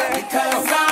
because, because I